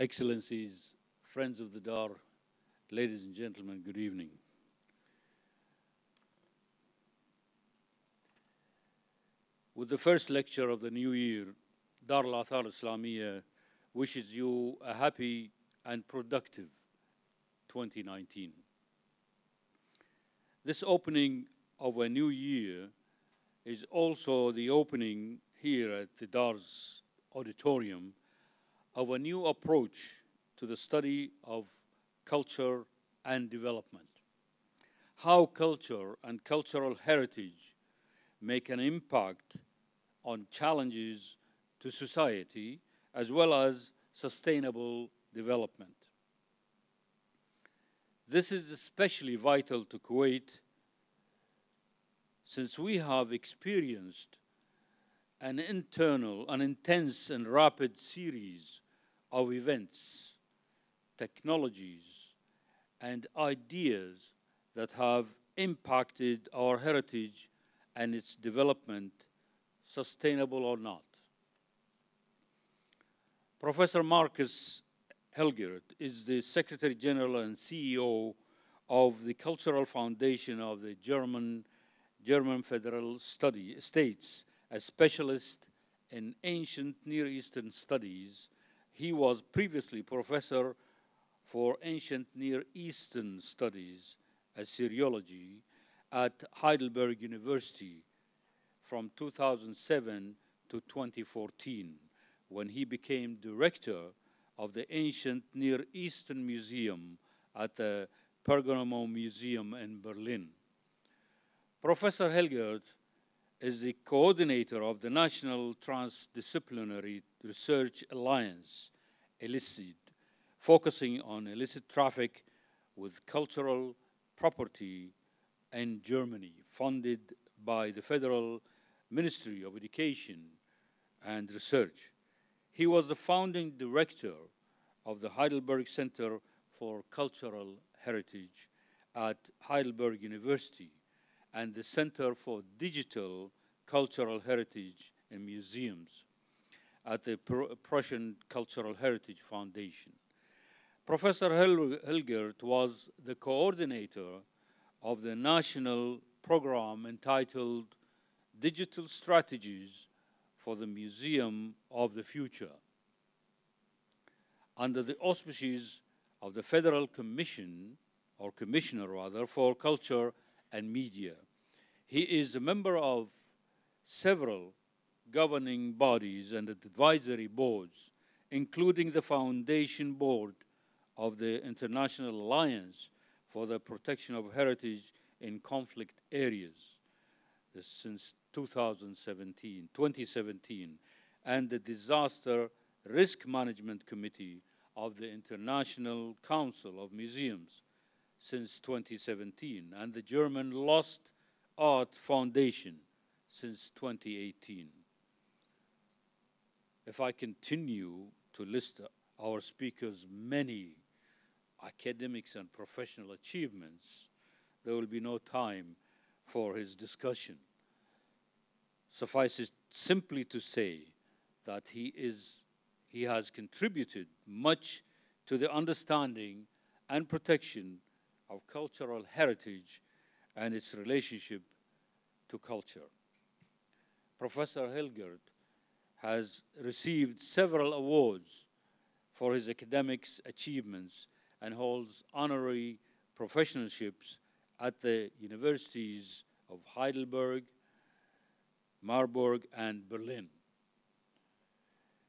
Excellencies, friends of the Dar, ladies and gentlemen, good evening. With the first lecture of the new year, Dar al-Athar Islamiyya wishes you a happy and productive 2019. This opening of a new year is also the opening here at the Dar's auditorium of a new approach to the study of culture and development. How culture and cultural heritage make an impact on challenges to society as well as sustainable development. This is especially vital to Kuwait since we have experienced an internal, an intense and rapid series of events, technologies, and ideas that have impacted our heritage and its development, sustainable or not. Professor Markus Hilgert is the Secretary General and CEO of the Cultural Foundation of the German, German Federal Study, States, a specialist in ancient Near Eastern studies. He was previously professor for ancient Near Eastern studies, Assyriology, at Heidelberg University from 2007 to 2014 when he became director of the ancient Near Eastern Museum at the Pergamon Museum in Berlin. Professor Hilgert is the coordinator of the National Transdisciplinary Research Alliance, ILLICID, focusing on illicit traffic with cultural property in Germany, funded by the Federal Ministry of Education and Research. He was the founding director of the Heidelberg Center for Cultural Heritage at Heidelberg University and the Center for Digital Cultural Heritage and Museums at the Prussian Cultural Heritage Foundation. Professor Hilgert was the coordinator of the national program entitled Digital Strategies for the Museum of the Future. Under the auspices of the Federal Commission, or Commissioner rather, for Culture and Media. He is a member of several governing bodies and advisory boards, including the Foundation Board of the International Alliance for the Protection of Heritage in Conflict Areas uh, since 2017, 2017, and the Disaster Risk Management Committee of the International Council of Museums since 2017, and the German Lost Art Foundation since 2018. If I continue to list our speakers' many academics and professional achievements, there will be no time for his discussion. Suffice it simply to say that he, is, he has contributed much to the understanding and protection of cultural heritage and its relationship to culture. Professor Hilgert has received several awards for his academic achievements and holds honorary professionalships at the universities of Heidelberg, Marburg, and Berlin.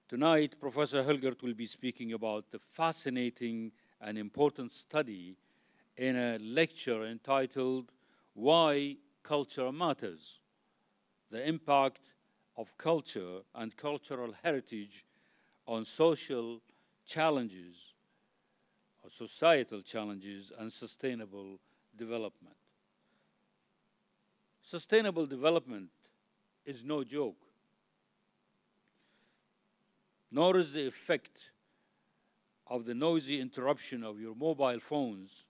Tonight, Professor Hilgert will be speaking about the fascinating and important study in a lecture entitled Why Culture Matters, the impact of culture and cultural heritage on social challenges, or societal challenges, and sustainable development. Sustainable development is no joke, nor is the effect of the noisy interruption of your mobile phones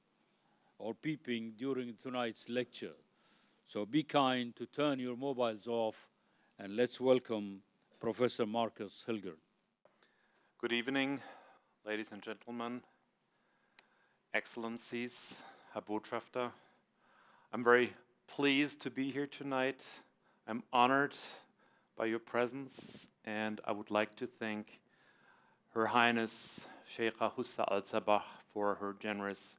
or peeping during tonight's lecture. So be kind to turn your mobiles off and let's welcome Professor Markus Hilgert. Good evening, ladies and gentlemen, excellencies, Herr Botschafter. I'm very pleased to be here tonight. I'm honored by your presence, and I would like to thank Her Highness Sheikha Hussa Al Sabah for her generous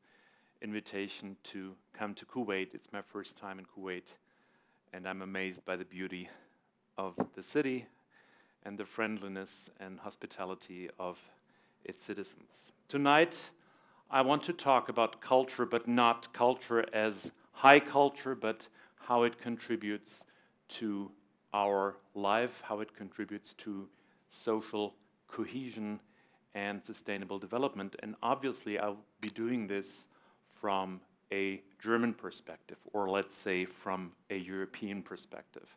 invitation to come to Kuwait. It's my first time in Kuwait, and I'm amazed by the beauty of the city and the friendliness and hospitality of its citizens. Tonight, I want to talk about culture, but not culture as high culture, but how it contributes to our life, how it contributes to social cohesion and sustainable development. And obviously, I'll be doing this from a German perspective, or let's say from a European perspective.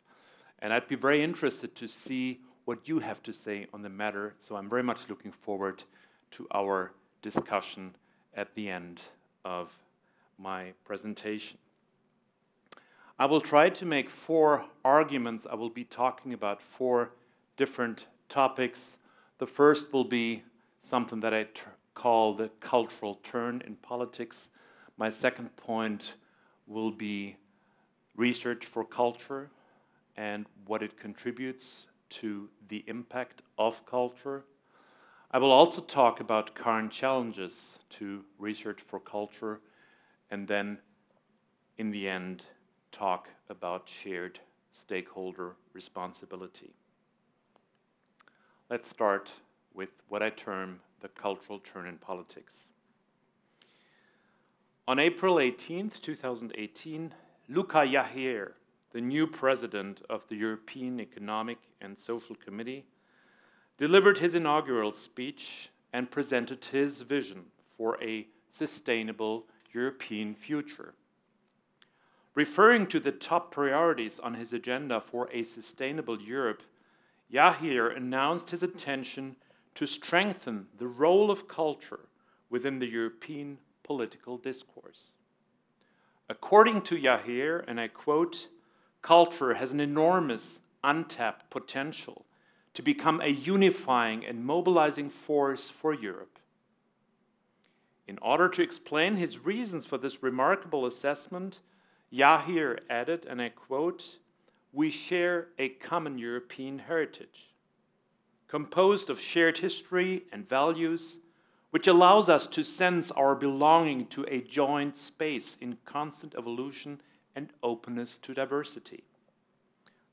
And I'd be very interested to see what you have to say on the matter. So I'm very much looking forward to our discussion at the end of my presentation. I will try to make four arguments. I will be talking about four different topics. The first will be something that I call the cultural turn in politics. My second point will be research for culture and what it contributes to the impact of culture. I will also talk about current challenges to research for culture and then, in the end, talk about shared stakeholder responsibility. Let's start with what I term the cultural turn in politics. On April 18, 2018, Luca Jahier, the new president of the European Economic and Social Committee, delivered his inaugural speech and presented his vision for a sustainable European future. Referring to the top priorities on his agenda for a sustainable Europe, Jahier announced his intention to strengthen the role of culture within the European political discourse. According to Jahier, and I quote, culture has an enormous untapped potential to become a unifying and mobilizing force for Europe. In order to explain his reasons for this remarkable assessment, Jahier added, and I quote, We share a common European heritage, composed of shared history and values, which allows us to sense our belonging to a joint space in constant evolution and openness to diversity.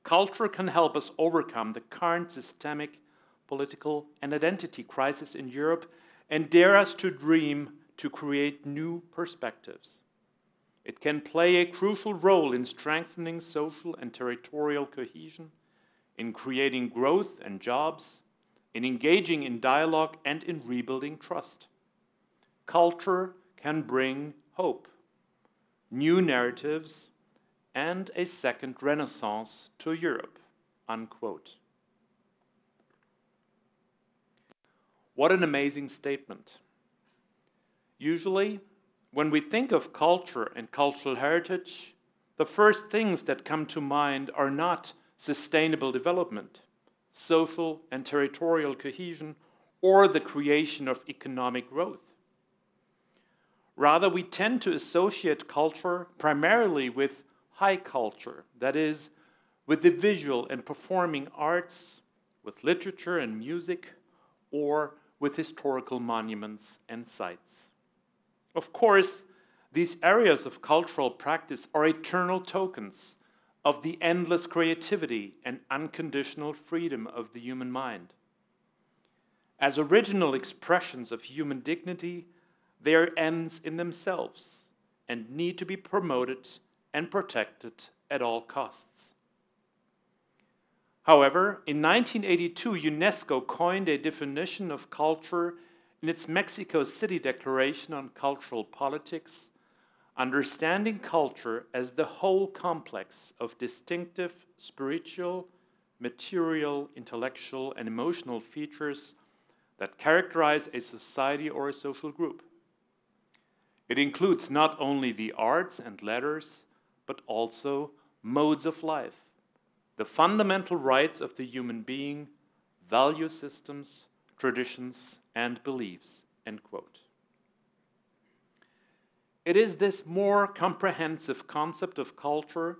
Culture can help us overcome the current systemic, political, and identity crisis in Europe and dare us to dream to create new perspectives. It can play a crucial role in strengthening social and territorial cohesion, in creating growth and jobs, in engaging in dialogue, and in rebuilding trust. Culture can bring hope, new narratives, and a second renaissance to Europe. Unquote. What an amazing statement. Usually, when we think of culture and cultural heritage, the first things that come to mind are not sustainable development, social and territorial cohesion, or the creation of economic growth. Rather, we tend to associate culture primarily with high culture, that is, with the visual and performing arts, with literature and music, or with historical monuments and sites. Of course, these areas of cultural practice are eternal tokens of the endless creativity and unconditional freedom of the human mind. As original expressions of human dignity, they are ends in themselves and need to be promoted and protected at all costs. However, in 1982, UNESCO coined a definition of culture in its Mexico City Declaration on Cultural Politics, understanding culture as the whole complex of distinctive spiritual, material, intellectual, and emotional features that characterize a society or a social group. It includes not only the arts and letters, but also modes of life, the fundamental rights of the human being, value systems, traditions, and beliefs, End quote. It is this more comprehensive concept of culture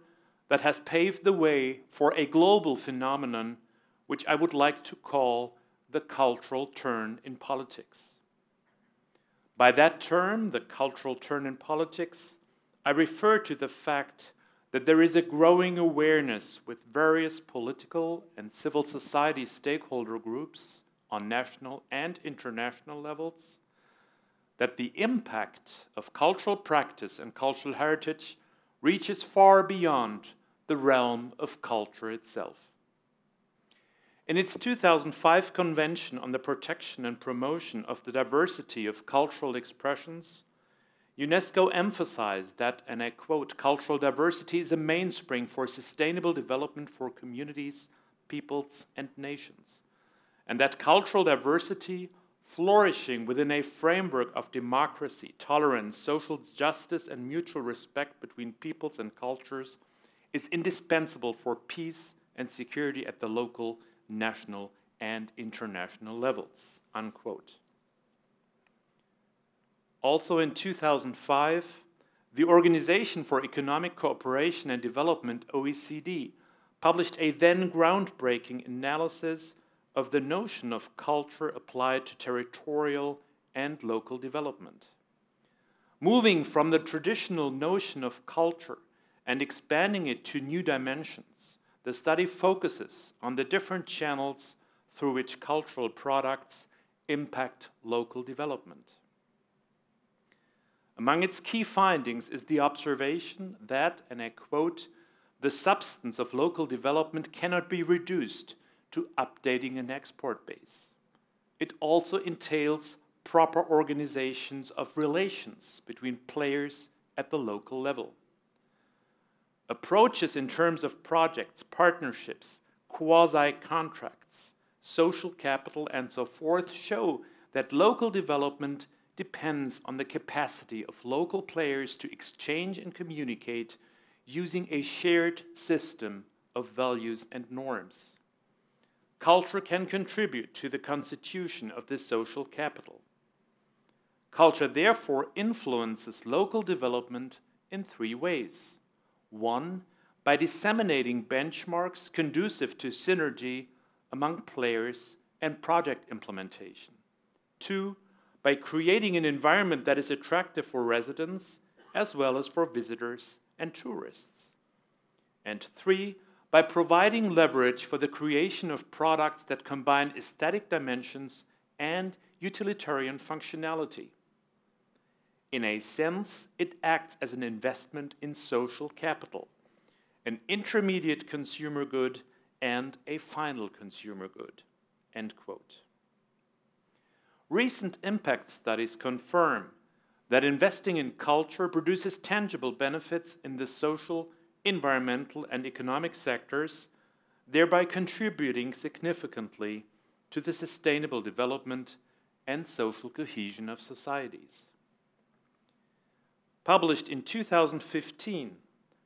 that has paved the way for a global phenomenon which I would like to call the cultural turn in politics. By that term, the cultural turn in politics, I refer to the fact that there is a growing awareness with various political and civil society stakeholder groups on national and international levels that the impact of cultural practice and cultural heritage reaches far beyond the realm of culture itself. In its 2005 Convention on the Protection and Promotion of the Diversity of Cultural Expressions, UNESCO emphasized that, and I quote, cultural diversity is a mainspring for sustainable development for communities, peoples, and nations, and that cultural diversity flourishing within a framework of democracy, tolerance, social justice, and mutual respect between peoples and cultures is indispensable for peace and security at the local, national, and international levels. Unquote. Also in 2005, the Organization for Economic Cooperation and Development, OECD, published a then groundbreaking analysis of the notion of culture applied to territorial and local development. Moving from the traditional notion of culture and expanding it to new dimensions, the study focuses on the different channels through which cultural products impact local development. Among its key findings is the observation that, and I quote, the substance of local development cannot be reduced to updating an export base. It also entails proper organizations of relations between players at the local level. Approaches in terms of projects, partnerships, quasi contracts, social capital, and so forth show that local development depends on the capacity of local players to exchange and communicate using a shared system of values and norms. Culture can contribute to the constitution of this social capital. Culture therefore influences local development in three ways. One, by disseminating benchmarks conducive to synergy among players and project implementation. Two, by creating an environment that is attractive for residents as well as for visitors and tourists. And three, by providing leverage for the creation of products that combine aesthetic dimensions and utilitarian functionality. In a sense, it acts as an investment in social capital, an intermediate consumer good and a final consumer good. End quote. Recent impact studies confirm that investing in culture produces tangible benefits in the social environmental, and economic sectors, thereby contributing significantly to the sustainable development and social cohesion of societies. Published in 2015,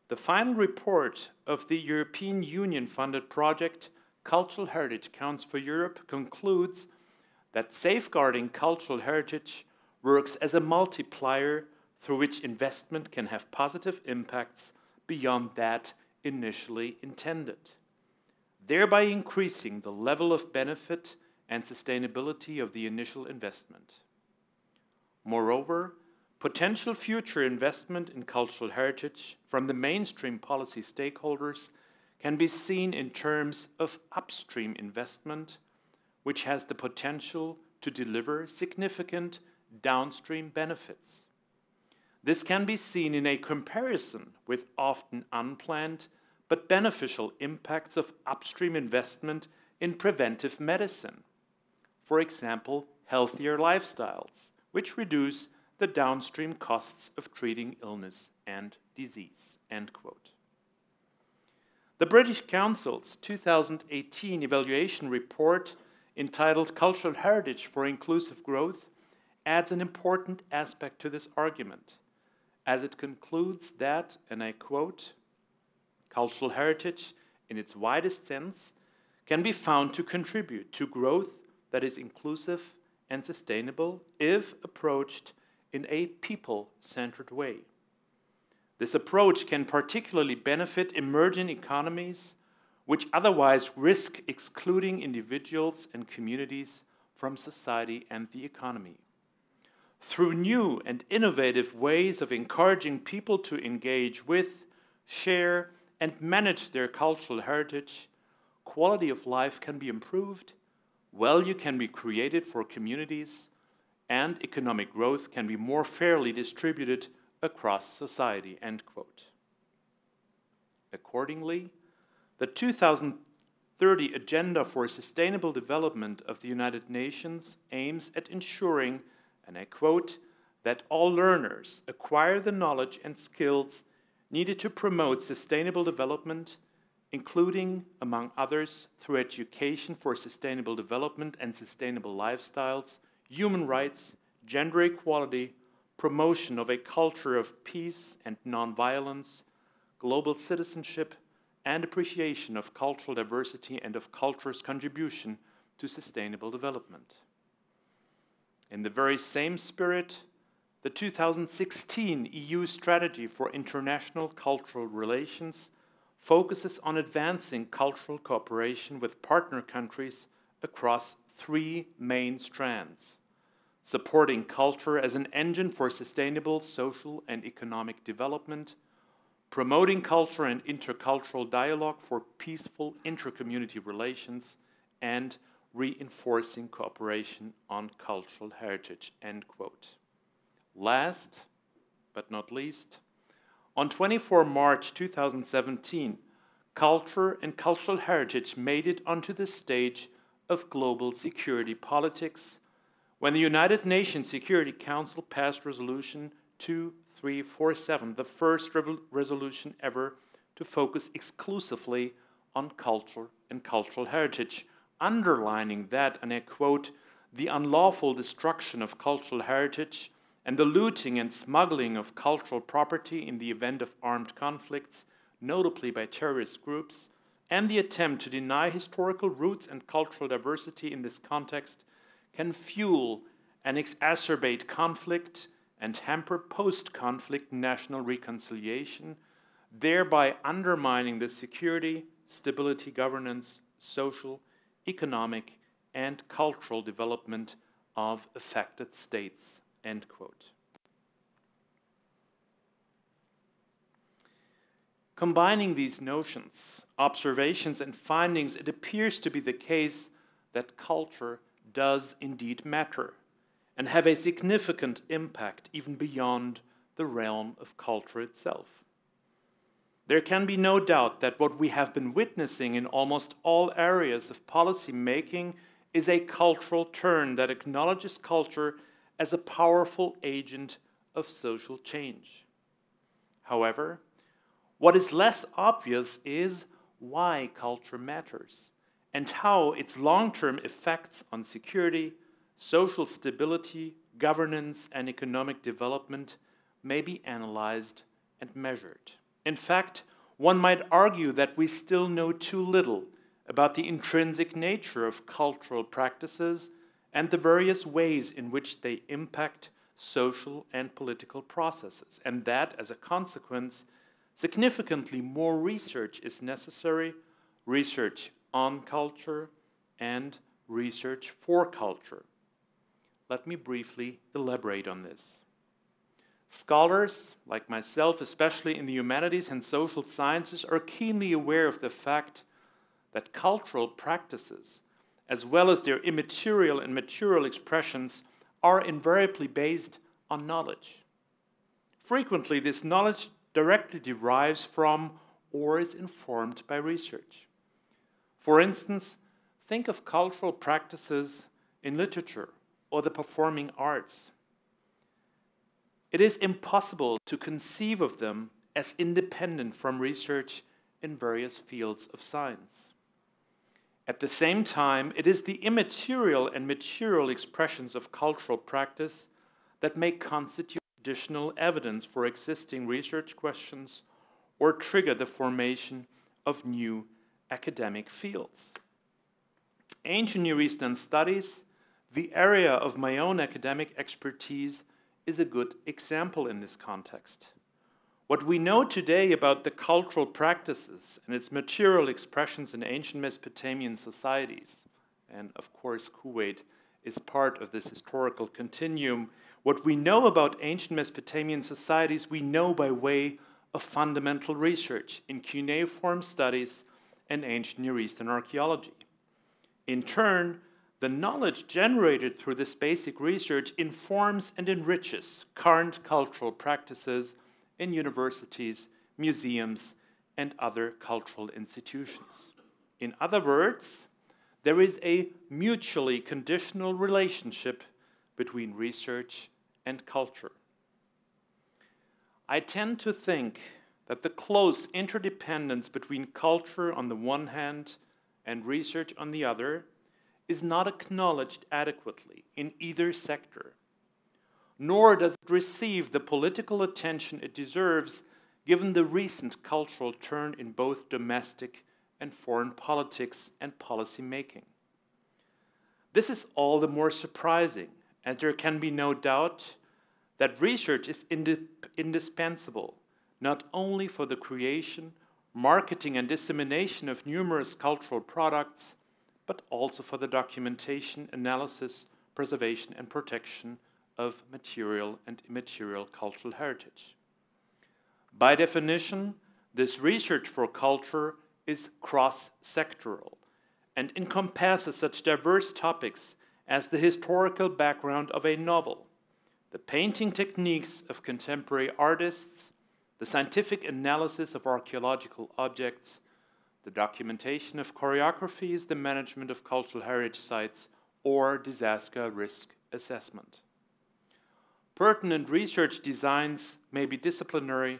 the final report of the European Union funded project Cultural Heritage Counts for Europe concludes that safeguarding cultural heritage works as a multiplier through which investment can have positive impacts beyond that initially intended, thereby increasing the level of benefit and sustainability of the initial investment. Moreover, potential future investment in cultural heritage from the mainstream policy stakeholders can be seen in terms of upstream investment, which has the potential to deliver significant downstream benefits. This can be seen in a comparison with often unplanned but beneficial impacts of upstream investment in preventive medicine. For example, healthier lifestyles, which reduce the downstream costs of treating illness and disease. End quote. The British Council's 2018 evaluation report entitled Cultural Heritage for Inclusive Growth adds an important aspect to this argument as it concludes that, and I quote, cultural heritage in its widest sense can be found to contribute to growth that is inclusive and sustainable if approached in a people centered way. This approach can particularly benefit emerging economies, which otherwise risk excluding individuals and communities from society and the economy. Through new and innovative ways of encouraging people to engage with, share, and manage their cultural heritage, quality of life can be improved, value can be created for communities, and economic growth can be more fairly distributed across society. End quote. Accordingly, the 2030 Agenda for Sustainable Development of the United Nations aims at ensuring, and I quote, that all learners acquire the knowledge and skills needed to promote sustainable development, including, among others, through education for sustainable development and sustainable lifestyles, human rights, gender equality, promotion of a culture of peace and nonviolence, global citizenship, and appreciation of cultural diversity and of culture's contribution to sustainable development. In the very same spirit, the 2016 EU Strategy for International Cultural Relations focuses on advancing cultural cooperation with partner countries across three main strands supporting culture as an engine for sustainable social and economic development, promoting culture and intercultural dialogue for peaceful intercommunity relations, and reinforcing cooperation on cultural heritage. End quote. Last but not least, on 24 March 2017, culture and cultural heritage made it onto the stage of global security politics when the United Nations Security Council passed Resolution 2347, the first resolution ever to focus exclusively on culture and cultural heritage, underlining that, and I quote, the unlawful destruction of cultural heritage and the looting and smuggling of cultural property in the event of armed conflicts, notably by terrorist groups, and the attempt to deny historical roots and cultural diversity in this context can fuel and exacerbate conflict and hamper post conflict national reconciliation, thereby undermining the security, stability, governance, social, economic, and cultural development of affected states. End quote. Combining these notions, observations, and findings, it appears to be the case that culture does indeed matter and have a significant impact even beyond the realm of culture itself. There can be no doubt that what we have been witnessing in almost all areas of policy making is a cultural turn that acknowledges culture as a powerful agent of social change. However, what is less obvious is why culture matters and how its long term effects on security, social stability, governance, and economic development may be analyzed and measured. In fact, one might argue that we still know too little about the intrinsic nature of cultural practices and the various ways in which they impact social and political processes, and that, as a consequence, significantly more research is necessary research on culture and research for culture. Let me briefly elaborate on this. Scholars, like myself, especially in the humanities and social sciences, are keenly aware of the fact that cultural practices, as well as their immaterial and material expressions, are invariably based on knowledge. Frequently, this knowledge directly derives from or is informed by research. For instance, think of cultural practices in literature or the performing arts. It is impossible to conceive of them as independent from research in various fields of science. At the same time, it is the immaterial and material expressions of cultural practice that may constitute additional evidence for existing research questions or trigger the formation of new academic fields. Ancient Near Eastern studies The area of my own academic expertise is a good example in this context. What we know today about the cultural practices and its material expressions in ancient Mesopotamian societies, and of course, Kuwait is part of this historical continuum. What we know about ancient Mesopotamian societies, we know by way of fundamental research in cuneiform studies and ancient Near Eastern archaeology. In turn, the knowledge generated through this basic research informs and enriches current cultural practices in universities, museums, and other cultural institutions. In other words, there is a mutually conditional relationship between research and culture. I tend to think that the close interdependence between culture on the one hand and research on the other is not acknowledged adequately in either sector, nor does it receive the political attention it deserves given the recent cultural turn in both domestic and foreign politics and policy making. This is all the more surprising, as there can be no doubt that research is indispensable not only for the creation, marketing, and dissemination of numerous cultural products, but also for the documentation, analysis, preservation, and protection of material and immaterial cultural heritage. By definition, this research for culture is cross sectoral and encompasses such diverse topics as the historical background of a novel, the painting techniques of contemporary artists, the scientific analysis of archaeological objects, the documentation of choreographies, the management of cultural heritage sites, or disaster risk assessment. Pertinent research designs may be disciplinary,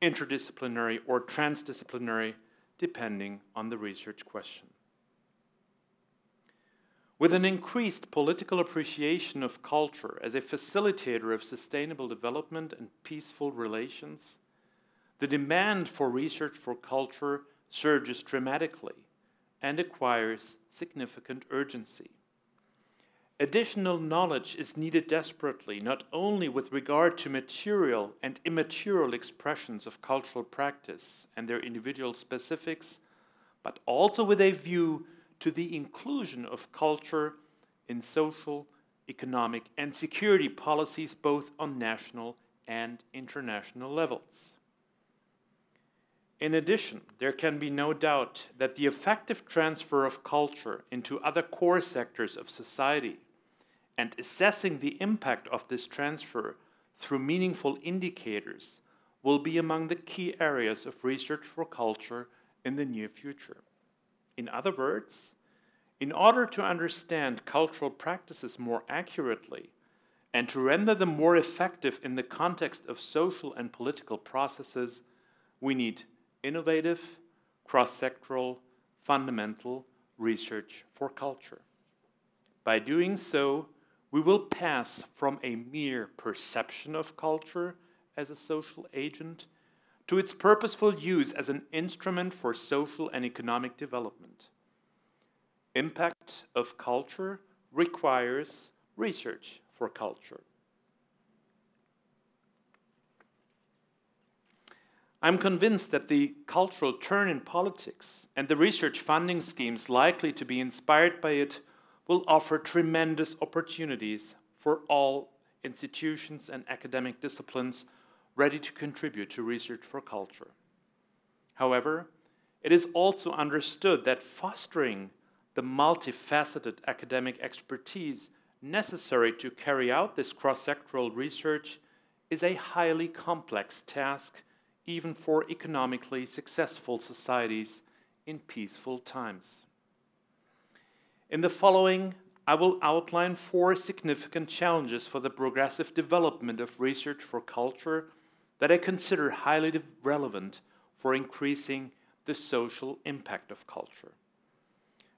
interdisciplinary, or transdisciplinary, depending on the research question. With an increased political appreciation of culture as a facilitator of sustainable development and peaceful relations, the demand for research for culture surges dramatically and acquires significant urgency. Additional knowledge is needed desperately, not only with regard to material and immaterial expressions of cultural practice and their individual specifics, but also with a view to the inclusion of culture in social, economic, and security policies both on national and international levels. In addition, there can be no doubt that the effective transfer of culture into other core sectors of society and assessing the impact of this transfer through meaningful indicators will be among the key areas of research for culture in the near future. In other words, in order to understand cultural practices more accurately and to render them more effective in the context of social and political processes, we need innovative, cross-sectoral, fundamental research for culture. By doing so, we will pass from a mere perception of culture as a social agent to its purposeful use as an instrument for social and economic development. Impact of culture requires research for culture. I'm convinced that the cultural turn in politics and the research funding schemes likely to be inspired by it will offer tremendous opportunities for all institutions and academic disciplines ready to contribute to research for culture. However, it is also understood that fostering the multifaceted academic expertise necessary to carry out this cross-sectoral research is a highly complex task even for economically successful societies in peaceful times. In the following, I will outline four significant challenges for the progressive development of research for culture that I consider highly relevant for increasing the social impact of culture.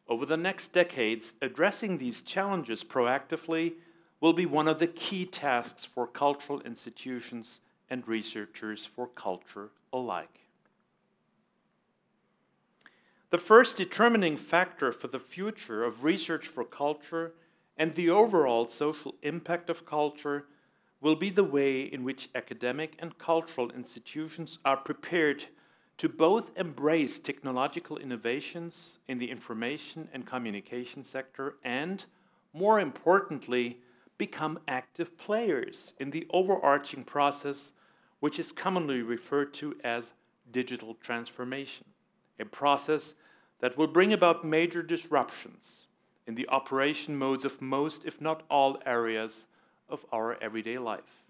Over the next decades, addressing these challenges proactively will be one of the key tasks for cultural institutions and researchers for culture alike. The first determining factor for the future of research for culture and the overall social impact of culture will be the way in which academic and cultural institutions are prepared to both embrace technological innovations in the information and communication sector and, more importantly, become active players in the overarching process, which is commonly referred to as digital transformation, a process that will bring about major disruptions in the operation modes of most, if not all, areas of our everyday life.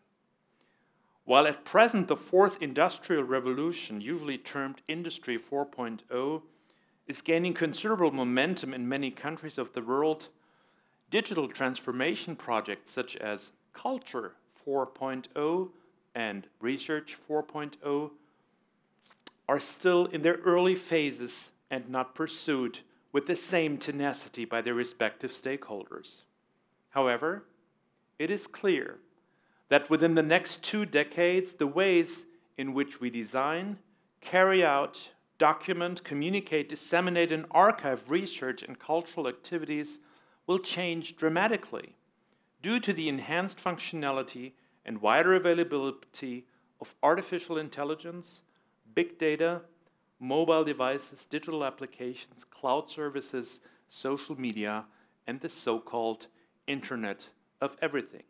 While at present the fourth industrial revolution, usually termed Industry 4.0, is gaining considerable momentum in many countries of the world, digital transformation projects such as Culture 4.0 and Research 4.0 are still in their early phases and not pursued with the same tenacity by their respective stakeholders. However, it is clear that within the next two decades, the ways in which we design, carry out, document, communicate, disseminate, and archive research and cultural activities will change dramatically due to the enhanced functionality and wider availability of artificial intelligence, big data, mobile devices, digital applications, cloud services, social media, and the so called Internet of Everything.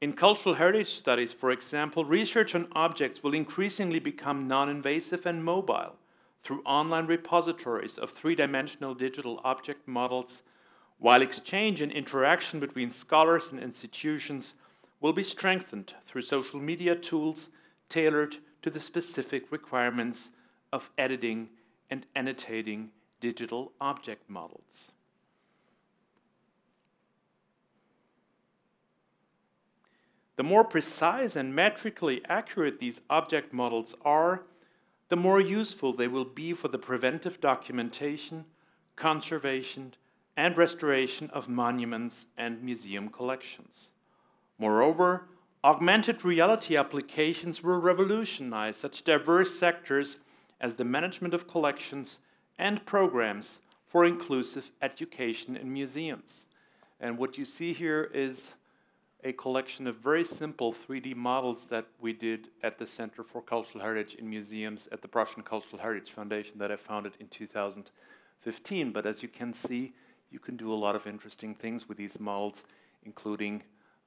In cultural heritage studies, for example, research on objects will increasingly become non invasive and mobile through online repositories of three dimensional digital object models, while exchange and interaction between scholars and institutions will be strengthened through social media tools tailored to the specific requirements of editing and annotating digital object models. The more precise and metrically accurate these object models are, the more useful they will be for the preventive documentation, conservation, and restoration of monuments and museum collections. Moreover, augmented reality applications will revolutionize such diverse sectors as the management of collections and programs for inclusive education in museums. And what you see here is a collection of very simple 3D models that we did at the Center for Cultural Heritage in Museums at the Prussian Cultural Heritage Foundation that I founded in 2015. But as you can see, you can do a lot of interesting things with these models, including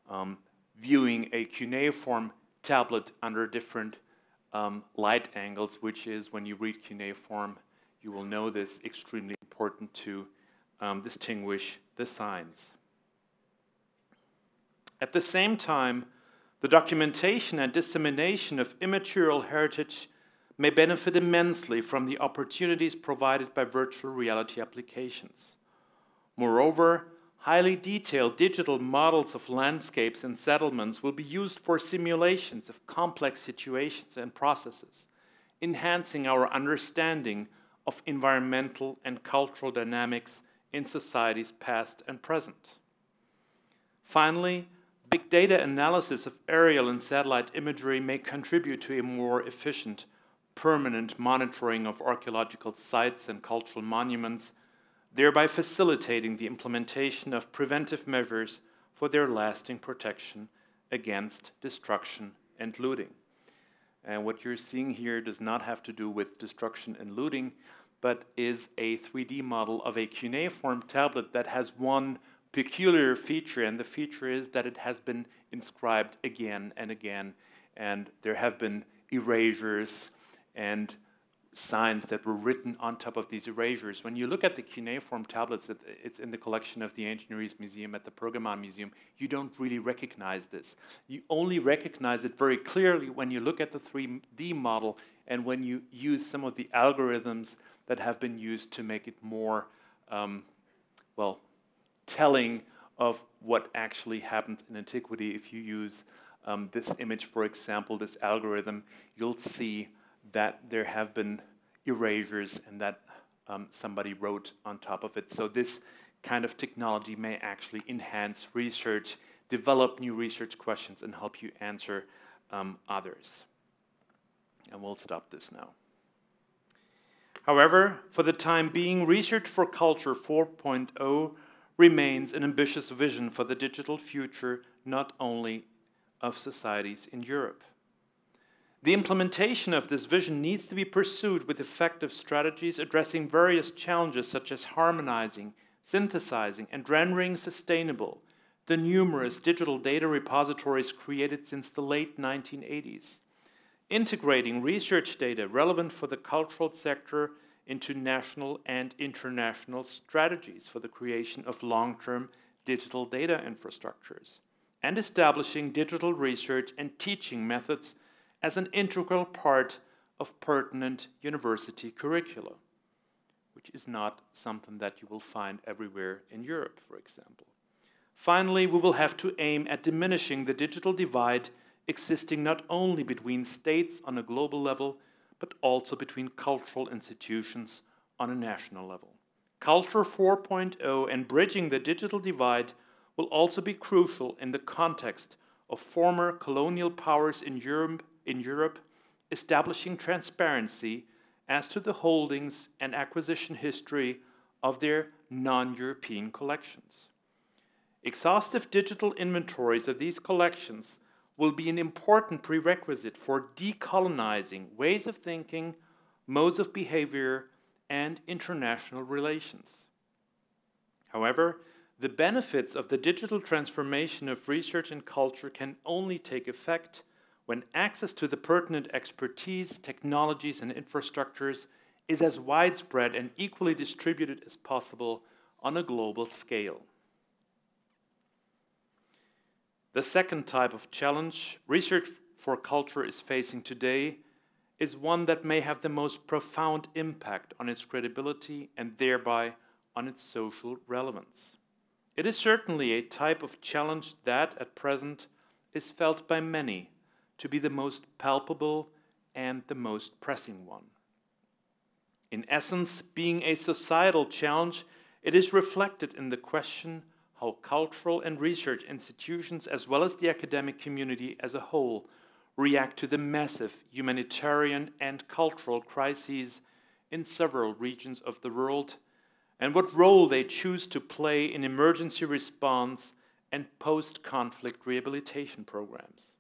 um, viewing a cuneiform tablet under different um, light angles, which is when you read cuneiform, you will know this extremely important to um, distinguish the signs. At the same time, the documentation and dissemination of immaterial heritage may benefit immensely from the opportunities provided by virtual reality applications. Moreover, highly detailed digital models of landscapes and settlements will be used for simulations of complex situations and processes, enhancing our understanding of environmental and cultural dynamics in societies past and present. Finally, Big data analysis of aerial and satellite imagery may contribute to a more efficient, permanent monitoring of archaeological sites and cultural monuments, thereby facilitating the implementation of preventive measures for their lasting protection against destruction and looting. And what you're seeing here does not have to do with destruction and looting, but is a 3D model of a cuneiform tablet that has one peculiar feature, and the feature is that it has been inscribed again and again, and there have been erasures and signs that were written on top of these erasures. When you look at the cuneiform tablets, it, it's in the collection of the Engineers Museum at the Pergamon Museum, you don't really recognize this. You only recognize it very clearly when you look at the 3D model and when you use some of the algorithms that have been used to make it more, um, well, telling of what actually happened in antiquity. If you use um, this image, for example, this algorithm, you'll see that there have been erasures and that um, somebody wrote on top of it. So this kind of technology may actually enhance research, develop new research questions, and help you answer um, others. And we'll stop this now. However, for the time being, Research for Culture 4.0 remains an ambitious vision for the digital future, not only of societies in Europe. The implementation of this vision needs to be pursued with effective strategies addressing various challenges such as harmonizing, synthesizing, and rendering sustainable the numerous digital data repositories created since the late 1980s, integrating research data relevant for the cultural sector into national and international strategies for the creation of long term digital data infrastructures, and establishing digital research and teaching methods as an integral part of pertinent university curricula, which is not something that you will find everywhere in Europe, for example. Finally, we will have to aim at diminishing the digital divide existing not only between states on a global level, but also between cultural institutions on a national level. Culture 4.0 and bridging the digital divide will also be crucial in the context of former colonial powers in Europe, in Europe establishing transparency as to the holdings and acquisition history of their non European collections. Exhaustive digital inventories of these collections will be an important prerequisite for decolonizing ways of thinking, modes of behavior, and international relations. However, the benefits of the digital transformation of research and culture can only take effect when access to the pertinent expertise, technologies, and infrastructures is as widespread and equally distributed as possible on a global scale. The second type of challenge research for culture is facing today is one that may have the most profound impact on its credibility and thereby on its social relevance. It is certainly a type of challenge that, at present, is felt by many to be the most palpable and the most pressing one. In essence, being a societal challenge, it is reflected in the question how cultural and research institutions, as well as the academic community as a whole, react to the massive humanitarian and cultural crises in several regions of the world, and what role they choose to play in emergency response and post conflict rehabilitation programs.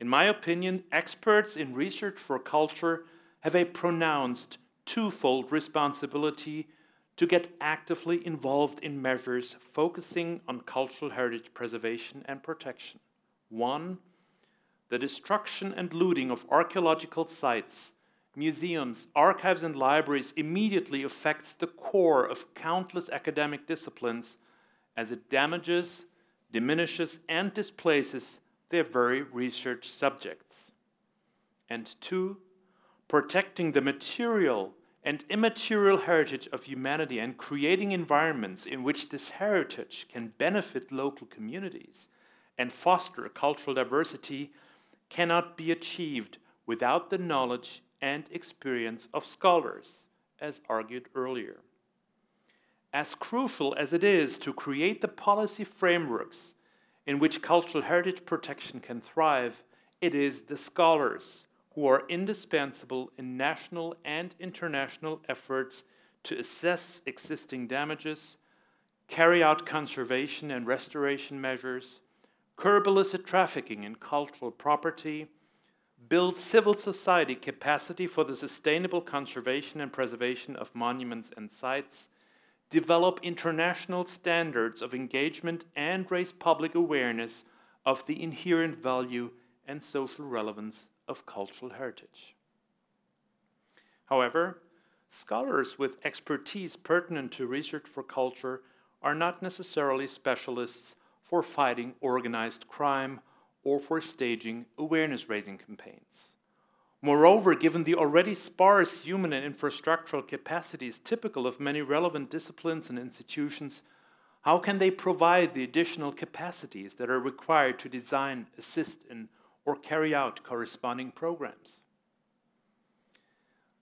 In my opinion, experts in research for culture have a pronounced twofold responsibility to get actively involved in measures focusing on cultural heritage preservation and protection. One, the destruction and looting of archaeological sites, museums, archives, and libraries immediately affects the core of countless academic disciplines as it damages, diminishes, and displaces their very research subjects. And two, protecting the material and immaterial heritage of humanity and creating environments in which this heritage can benefit local communities and foster cultural diversity cannot be achieved without the knowledge and experience of scholars, as argued earlier. As crucial as it is to create the policy frameworks in which cultural heritage protection can thrive, it is the scholars who are indispensable in national and international efforts to assess existing damages, carry out conservation and restoration measures, curb illicit trafficking in cultural property, build civil society capacity for the sustainable conservation and preservation of monuments and sites, develop international standards of engagement, and raise public awareness of the inherent value and social relevance of cultural heritage. However, scholars with expertise pertinent to research for culture are not necessarily specialists for fighting organized crime or for staging awareness raising campaigns. Moreover, given the already sparse human and infrastructural capacities typical of many relevant disciplines and institutions, how can they provide the additional capacities that are required to design, assist in, or carry out corresponding programs.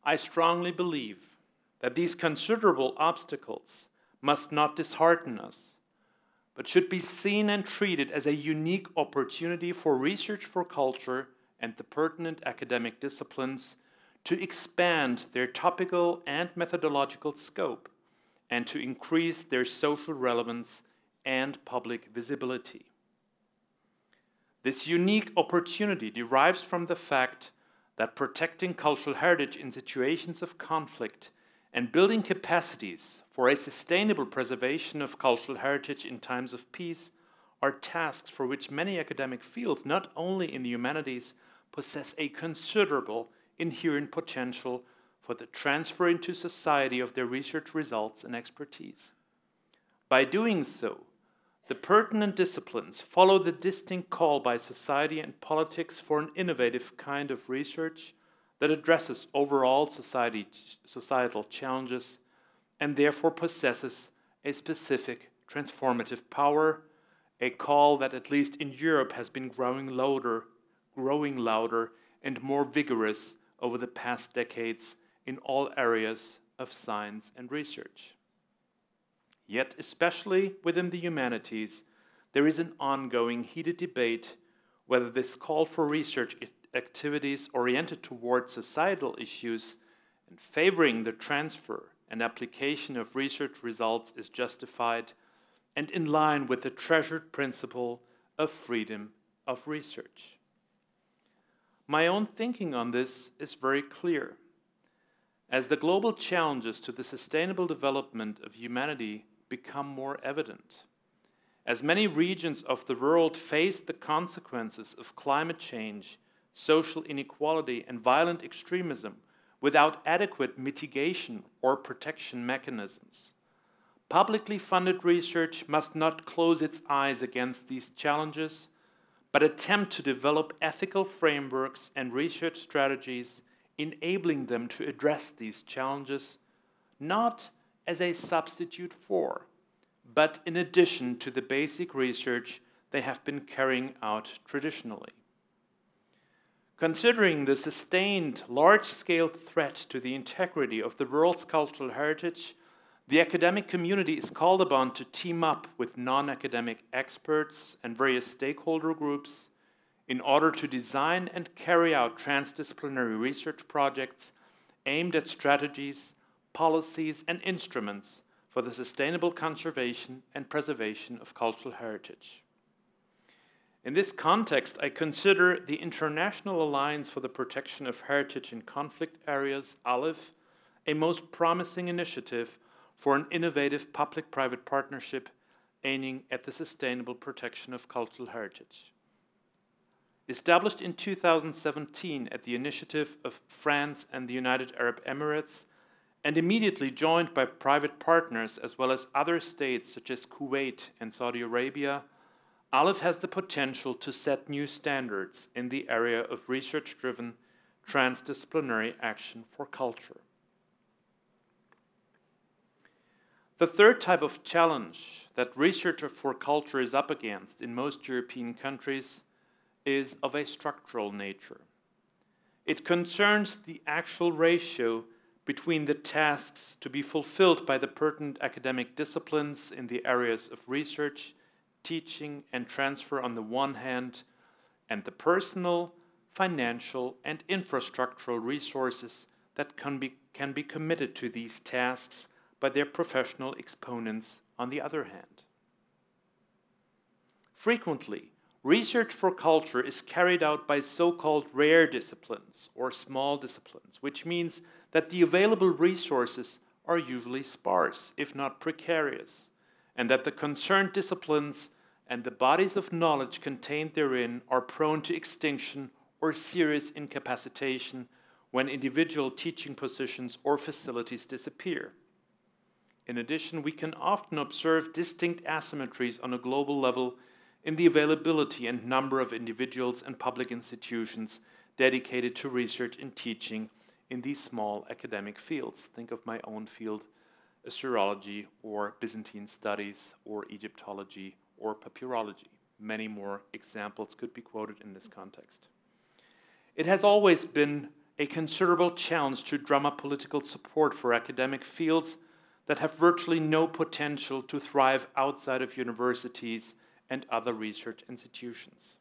I strongly believe that these considerable obstacles must not dishearten us, but should be seen and treated as a unique opportunity for research for culture and the pertinent academic disciplines to expand their topical and methodological scope and to increase their social relevance and public visibility. This unique opportunity derives from the fact that protecting cultural heritage in situations of conflict and building capacities for a sustainable preservation of cultural heritage in times of peace are tasks for which many academic fields, not only in the humanities, possess a considerable inherent potential for the transfer into society of their research results and expertise. By doing so, the pertinent disciplines follow the distinct call by society and politics for an innovative kind of research that addresses overall society, societal challenges and therefore possesses a specific transformative power, a call that at least in Europe has been growing louder, growing louder and more vigorous over the past decades in all areas of science and research. Yet, especially within the humanities, there is an ongoing heated debate whether this call for research activities oriented towards societal issues and favoring the transfer and application of research results is justified and in line with the treasured principle of freedom of research. My own thinking on this is very clear. As the global challenges to the sustainable development of humanity become more evident, as many regions of the world face the consequences of climate change, social inequality, and violent extremism without adequate mitigation or protection mechanisms, publicly funded research must not close its eyes against these challenges, but attempt to develop ethical frameworks and research strategies enabling them to address these challenges not as a substitute for, but in addition to the basic research they have been carrying out traditionally. Considering the sustained large scale threat to the integrity of the world's cultural heritage, the academic community is called upon to team up with non academic experts and various stakeholder groups in order to design and carry out transdisciplinary research projects aimed at strategies, policies, and instruments for the sustainable conservation and preservation of cultural heritage. In this context, I consider the International Alliance for the Protection of Heritage in Conflict Areas, ALIPH, a most promising initiative for an innovative public private partnership aiming at the sustainable protection of cultural heritage. Established in 2017 at the initiative of France and the United Arab Emirates, and immediately joined by private partners as well as other states such as Kuwait and Saudi Arabia, ALIPH has the potential to set new standards in the area of research driven transdisciplinary action for culture. The third type of challenge that research for culture is up against in most European countries is of a structural nature. It concerns the actual ratio between the tasks to be fulfilled by the pertinent academic disciplines in the areas of research, teaching, and transfer on the one hand, and the personal, financial, and infrastructural resources that can be, can be committed to these tasks by their professional exponents on the other hand. Frequently, Research for culture is carried out by so called rare disciplines or small disciplines, which means that the available resources are usually sparse, if not precarious, and that the concerned disciplines and the bodies of knowledge contained therein are prone to extinction or serious incapacitation when individual teaching positions or facilities disappear. In addition, we can often observe distinct asymmetries on a global level in the availability and number of individuals and public institutions dedicated to research and teaching in these small academic fields. Think of my own field, Assyriology or Byzantine studies or Egyptology or papyrology. Many more examples could be quoted in this context. It has always been a considerable challenge to drum up political support for academic fields that have virtually no potential to thrive outside of universities and other research institutions.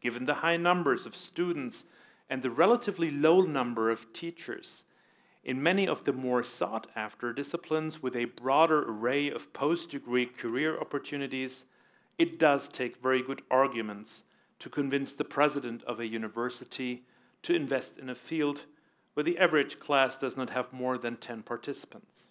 Given the high numbers of students and the relatively low number of teachers, in many of the more sought after disciplines with a broader array of post degree career opportunities, it does take very good arguments to convince the president of a university to invest in a field where the average class does not have more than 10 participants.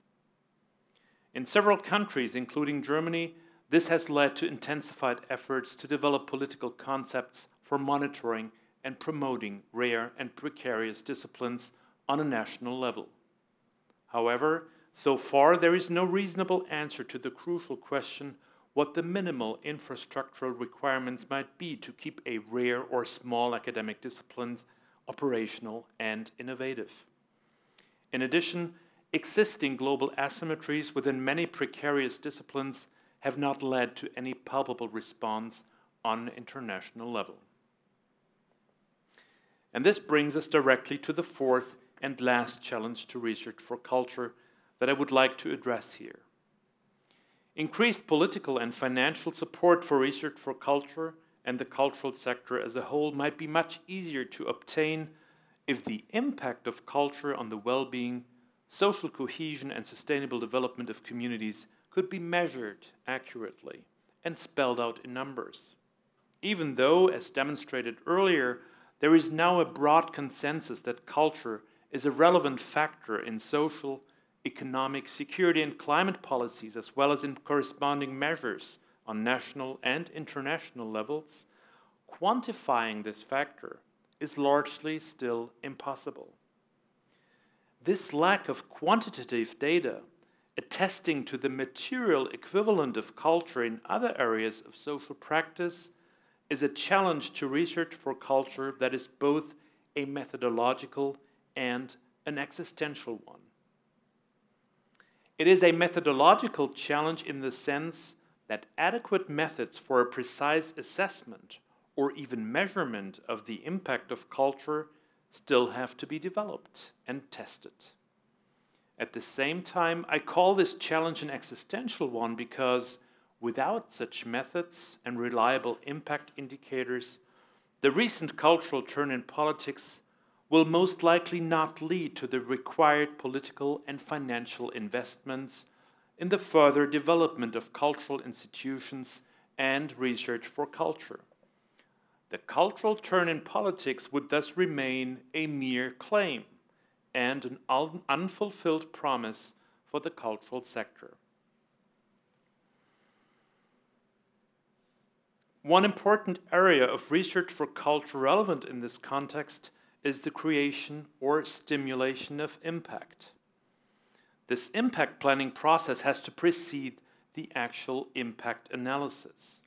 In several countries, including Germany, this has led to intensified efforts to develop political concepts for monitoring and promoting rare and precarious disciplines on a national level. However, so far there is no reasonable answer to the crucial question what the minimal infrastructural requirements might be to keep a rare or small academic disciplines operational and innovative. In addition, existing global asymmetries within many precarious disciplines have not led to any palpable response on an international level. And this brings us directly to the fourth and last challenge to research for culture that I would like to address here. Increased political and financial support for research for culture and the cultural sector as a whole might be much easier to obtain if the impact of culture on the well being, social cohesion, and sustainable development of communities could be measured accurately and spelled out in numbers. Even though, as demonstrated earlier, there is now a broad consensus that culture is a relevant factor in social, economic, security, and climate policies, as well as in corresponding measures on national and international levels, quantifying this factor is largely still impossible. This lack of quantitative data attesting to the material equivalent of culture in other areas of social practice is a challenge to research for culture that is both a methodological and an existential one. It is a methodological challenge in the sense that adequate methods for a precise assessment or even measurement of the impact of culture still have to be developed and tested. At the same time, I call this challenge an existential one because without such methods and reliable impact indicators, the recent cultural turn in politics will most likely not lead to the required political and financial investments in the further development of cultural institutions and research for culture. The cultural turn in politics would thus remain a mere claim and an un unfulfilled promise for the cultural sector. One important area of research for culture relevant in this context is the creation or stimulation of impact. This impact planning process has to precede the actual impact analysis.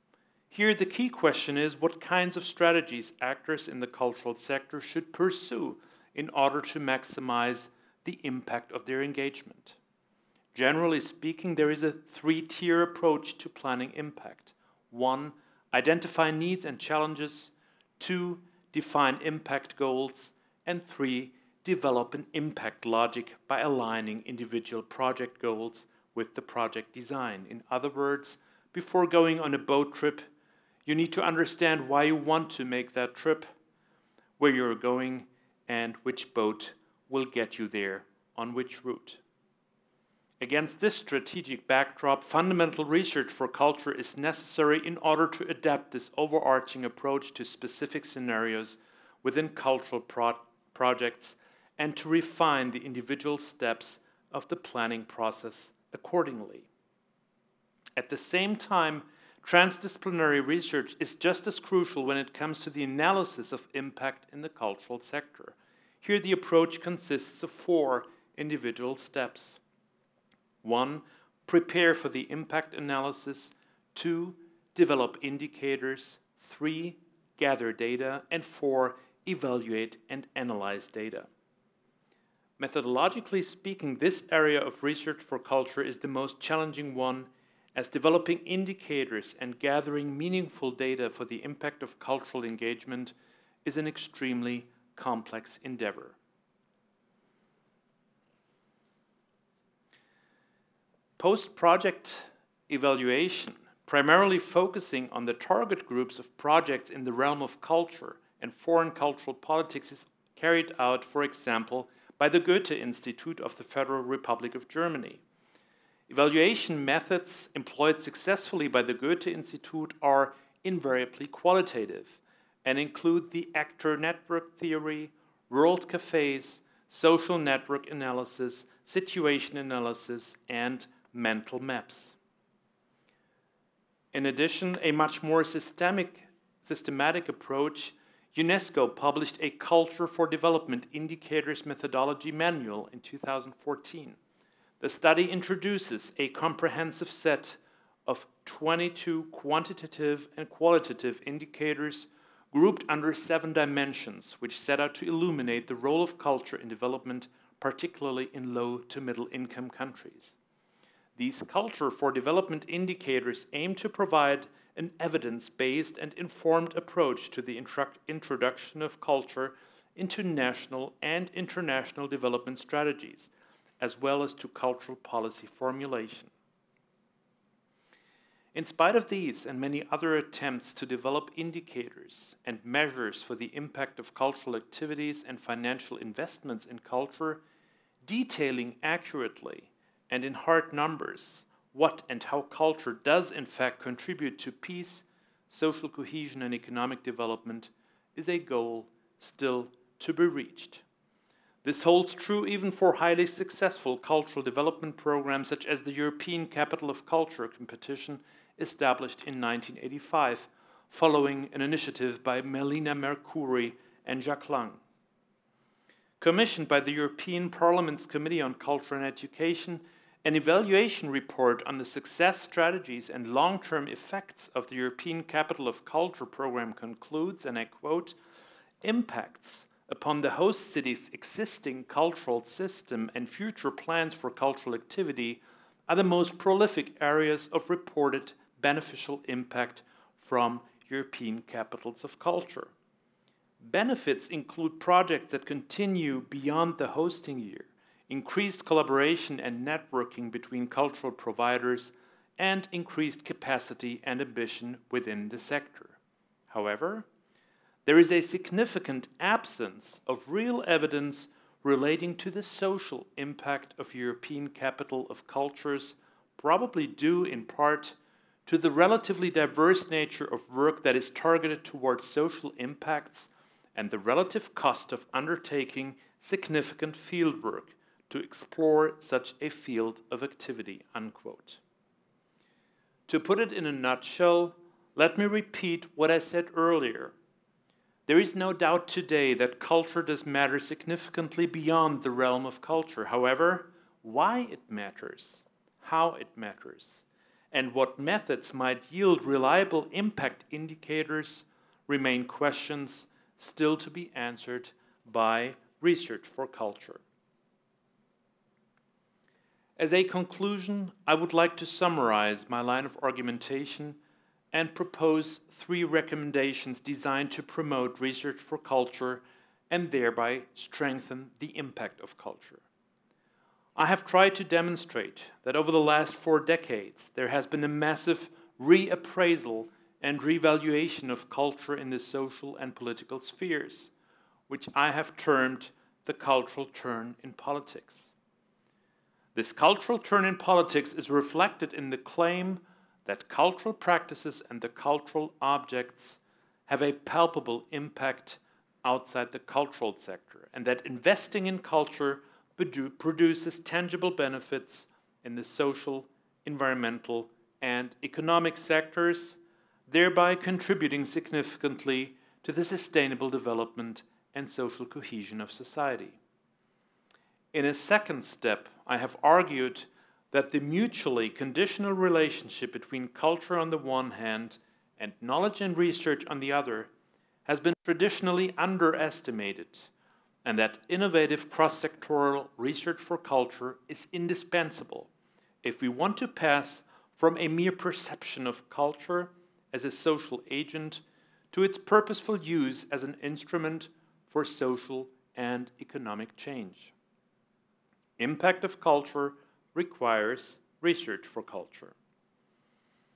Here, the key question is what kinds of strategies actors in the cultural sector should pursue in order to maximize the impact of their engagement. Generally speaking, there is a three tier approach to planning impact. One, identify needs and challenges. Two, define impact goals. And three, develop an impact logic by aligning individual project goals with the project design. In other words, before going on a boat trip, you need to understand why you want to make that trip, where you're going, and which boat will get you there on which route. Against this strategic backdrop, fundamental research for culture is necessary in order to adapt this overarching approach to specific scenarios within cultural pro projects and to refine the individual steps of the planning process accordingly. At the same time, transdisciplinary research is just as crucial when it comes to the analysis of impact in the cultural sector. Here, the approach consists of four individual steps. One, prepare for the impact analysis. Two, develop indicators. Three, gather data. And four, evaluate and analyze data. Methodologically speaking, this area of research for culture is the most challenging one as developing indicators and gathering meaningful data for the impact of cultural engagement is an extremely complex endeavor. Post-project evaluation, primarily focusing on the target groups of projects in the realm of culture and foreign cultural politics is carried out, for example, by the Goethe Institute of the Federal Republic of Germany. Evaluation methods employed successfully by the Goethe Institute are invariably qualitative and include the actor network theory, world cafes, social network analysis, situation analysis, and mental maps. In addition, a much more systemic, systematic approach, UNESCO published a Culture for Development Indicators Methodology Manual in 2014. The study introduces a comprehensive set of 22 quantitative and qualitative indicators grouped under seven dimensions, which set out to illuminate the role of culture in development, particularly in low to middle income countries. These culture for development indicators aim to provide an evidence based and informed approach to the introduction of culture into national and international development strategies, as well as to cultural policy formulation. In spite of these and many other attempts to develop indicators and measures for the impact of cultural activities and financial investments in culture, detailing accurately and in hard numbers what and how culture does in fact contribute to peace, social cohesion, and economic development is a goal still to be reached. This holds true even for highly successful cultural development programs such as the European Capital of Culture competition established in 1985 following an initiative by Melina Mercouri and Jack Lang. Commissioned by the European Parliament's Committee on Culture and Education, an evaluation report on the success strategies and long term effects of the European Capital of Culture program concludes, and I quote, impacts upon the host city's existing cultural system and future plans for cultural activity are the most prolific areas of reported beneficial impact from European capitals of culture. Benefits include projects that continue beyond the hosting year increased collaboration and networking between cultural providers, and increased capacity and ambition within the sector. However, there is a significant absence of real evidence relating to the social impact of European capital of cultures, probably due in part to the relatively diverse nature of work that is targeted towards social impacts and the relative cost of undertaking significant fieldwork to explore such a field of activity. Unquote. To put it in a nutshell, let me repeat what I said earlier. There is no doubt today that culture does matter significantly beyond the realm of culture. However, why it matters, how it matters, and what methods might yield reliable impact indicators remain questions still to be answered by research for culture. As a conclusion, I would like to summarize my line of argumentation and propose three recommendations designed to promote research for culture and thereby strengthen the impact of culture. I have tried to demonstrate that over the last four decades, there has been a massive reappraisal and revaluation of culture in the social and political spheres, which I have termed the cultural turn in politics. This cultural turn in politics is reflected in the claim that cultural practices and the cultural objects have a palpable impact outside the cultural sector, and that investing in culture produces tangible benefits in the social, environmental, and economic sectors, thereby contributing significantly to the sustainable development and social cohesion of society. In a second step, I have argued that the mutually conditional relationship between culture on the one hand and knowledge and research on the other has been traditionally underestimated, and that innovative cross sectoral research for culture is indispensable if we want to pass from a mere perception of culture as a social agent to its purposeful use as an instrument for social and economic change. Impact of culture requires research for culture.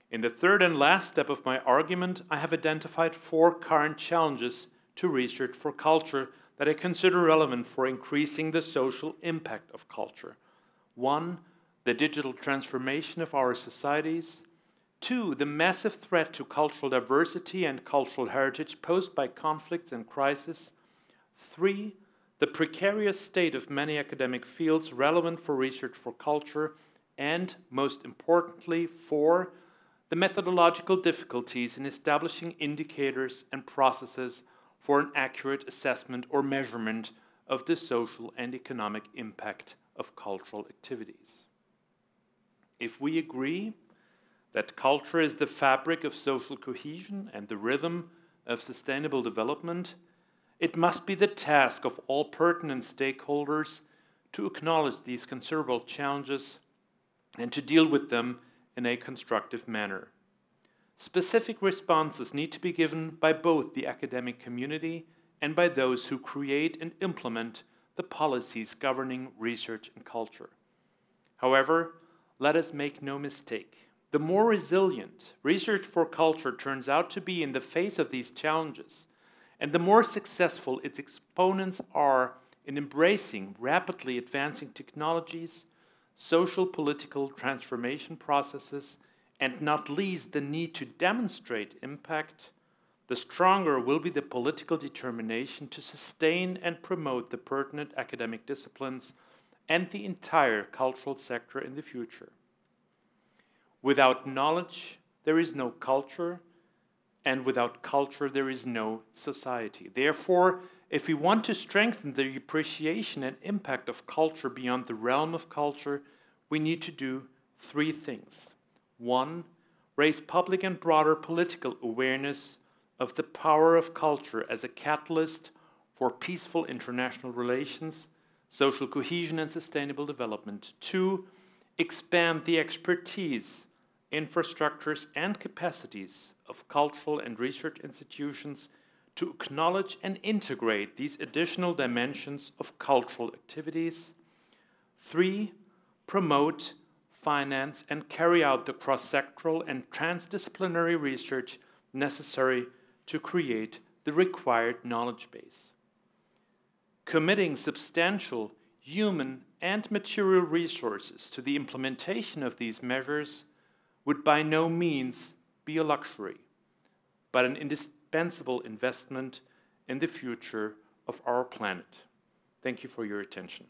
In the third and last step of my argument, I have identified four current challenges to research for culture that I consider relevant for increasing the social impact of culture. One, the digital transformation of our societies. Two, the massive threat to cultural diversity and cultural heritage posed by conflicts and crisis. Three, the precarious state of many academic fields relevant for research for culture. And most importantly, four, the methodological difficulties in establishing indicators and processes for an accurate assessment or measurement of the social and economic impact of cultural activities. If we agree that culture is the fabric of social cohesion and the rhythm of sustainable development, it must be the task of all pertinent stakeholders to acknowledge these considerable challenges and to deal with them in a constructive manner. Specific responses need to be given by both the academic community and by those who create and implement the policies governing research and culture. However, let us make no mistake. The more resilient research for culture turns out to be in the face of these challenges, and the more successful its exponents are in embracing rapidly advancing technologies, social political transformation processes, and not least the need to demonstrate impact, the stronger will be the political determination to sustain and promote the pertinent academic disciplines and the entire cultural sector in the future. Without knowledge, there is no culture, and without culture, there is no society. Therefore, if we want to strengthen the appreciation and impact of culture beyond the realm of culture, we need to do three things. One, raise public and broader political awareness of the power of culture as a catalyst for peaceful international relations, social cohesion, and sustainable development. Two, expand the expertise, infrastructures, and capacities of cultural and research institutions to acknowledge and integrate these additional dimensions of cultural activities. Three, promote, finance, and carry out the cross sectoral and transdisciplinary research necessary to create the required knowledge base. Committing substantial human and material resources to the implementation of these measures would by no means be a luxury, but an indispensable investment in the future of our planet. Thank you for your attention.